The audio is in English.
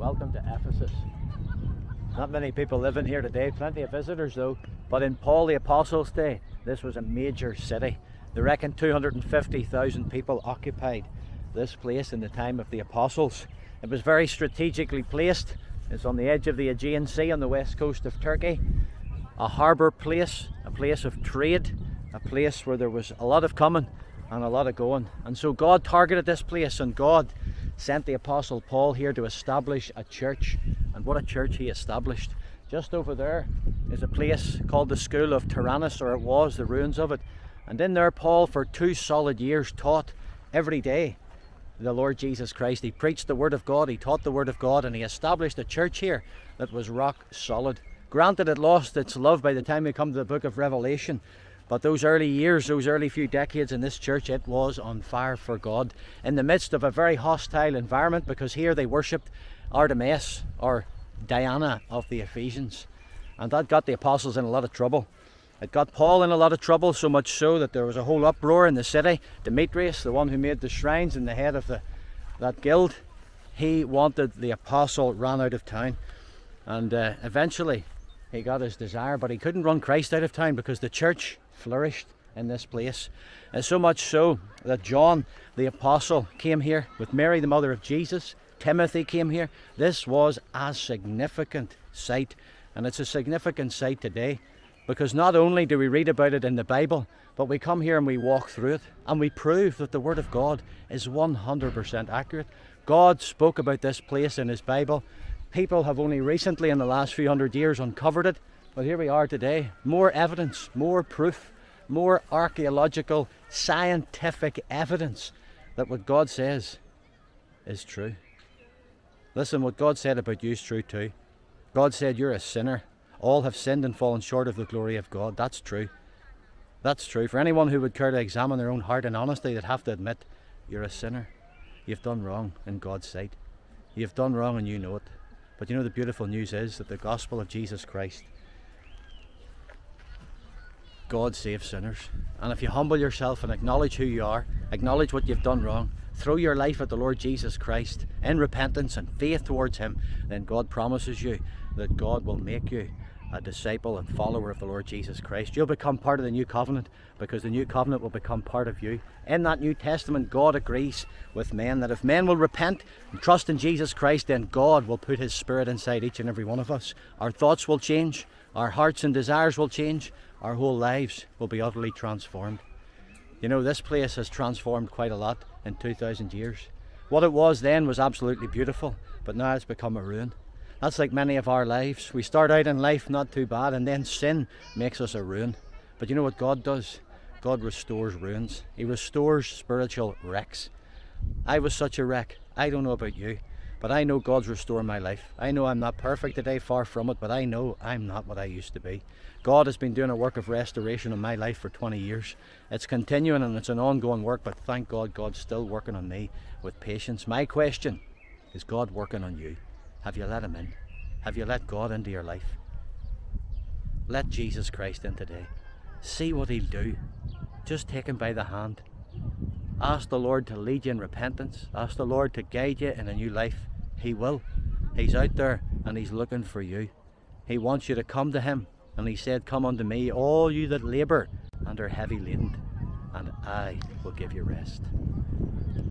welcome to Ephesus. Not many people living here today, plenty of visitors though, but in Paul the Apostle's day, this was a major city. They reckon 250,000 people occupied this place in the time of the Apostles. It was very strategically placed. It's on the edge of the Aegean Sea on the west coast of Turkey. A harbour place, a place of trade, a place where there was a lot of coming and a lot of going. And so God targeted this place and God sent the Apostle Paul here to establish a church. And what a church he established. Just over there is a place called the School of Tyrannus, or it was, the ruins of it. And in there, Paul, for two solid years, taught every day the Lord Jesus Christ. He preached the Word of God, he taught the Word of God, and he established a church here that was rock solid. Granted, it lost its love by the time we come to the book of Revelation, but those early years, those early few decades in this church, it was on fire for God in the midst of a very hostile environment because here they worshipped Artemis or Diana of the Ephesians. And that got the apostles in a lot of trouble. It got Paul in a lot of trouble, so much so that there was a whole uproar in the city. Demetrius, the one who made the shrines and the head of the, that guild, he wanted the apostle ran out of town. And uh, eventually he got his desire, but he couldn't run Christ out of town because the church flourished in this place. And so much so that John the apostle came here with Mary, the mother of Jesus. Timothy came here. This was a significant site, and it's a significant site today because not only do we read about it in the Bible, but we come here and we walk through it and we prove that the Word of God is 100% accurate. God spoke about this place in His Bible. People have only recently, in the last few hundred years, uncovered it, but here we are today. More evidence, more proof, more archaeological, scientific evidence that what God says is true. Listen, what God said about you is true too. God said you're a sinner all have sinned and fallen short of the glory of God. That's true. That's true. For anyone who would care to examine their own heart in honesty, they'd have to admit you're a sinner. You've done wrong in God's sight. You've done wrong and you know it. But you know the beautiful news is that the gospel of Jesus Christ, God saves sinners. And if you humble yourself and acknowledge who you are, acknowledge what you've done wrong, throw your life at the Lord Jesus Christ in repentance and faith towards Him, then God promises you that God will make you a disciple and follower of the Lord Jesus Christ. You'll become part of the new covenant because the new covenant will become part of you. In that New Testament, God agrees with men that if men will repent and trust in Jesus Christ, then God will put His Spirit inside each and every one of us. Our thoughts will change, our hearts and desires will change, our whole lives will be utterly transformed. You know, this place has transformed quite a lot in 2,000 years. What it was then was absolutely beautiful, but now it's become a ruin. That's like many of our lives. We start out in life not too bad, and then sin makes us a ruin. But you know what God does? God restores ruins. He restores spiritual wrecks. I was such a wreck. I don't know about you, but I know God's restoring my life. I know I'm not perfect today, far from it, but I know I'm not what I used to be. God has been doing a work of restoration in my life for 20 years. It's continuing and it's an ongoing work, but thank God God's still working on me with patience. My question is God working on you? Have you let Him in? Have you let God into your life? Let Jesus Christ in today. See what He'll do. Just take Him by the hand. Ask the Lord to lead you in repentance. Ask the Lord to guide you in a new life. He will. He's out there and He's looking for you. He wants you to come to Him. And He said, Come unto me, all you that labour and are heavy laden, and I will give you rest.